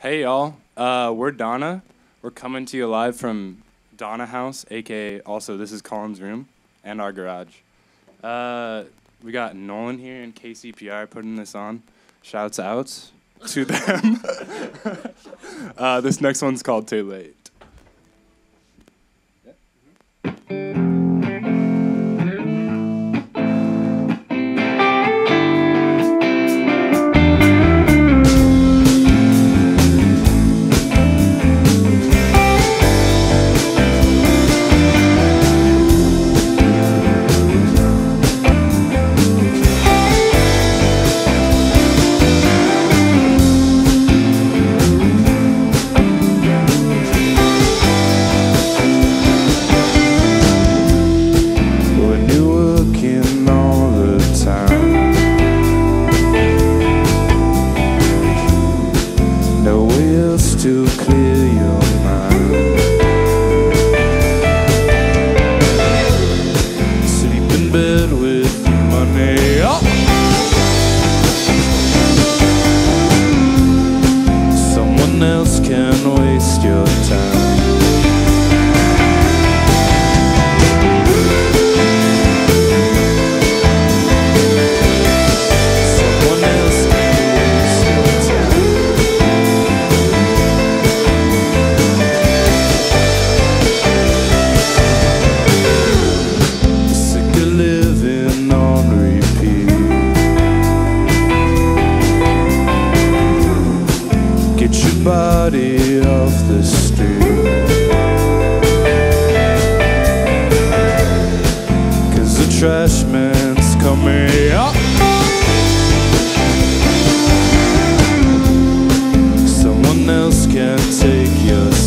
Hey y'all, uh, we're Donna. We're coming to you live from Donna House, aka also this is Colin's room and our garage. Uh, we got Nolan here and KCPR putting this on. Shouts out to them. uh, this next one's called Too Late. Waste your time. Body off the street. Cause the trash man's coming up. Someone else can take your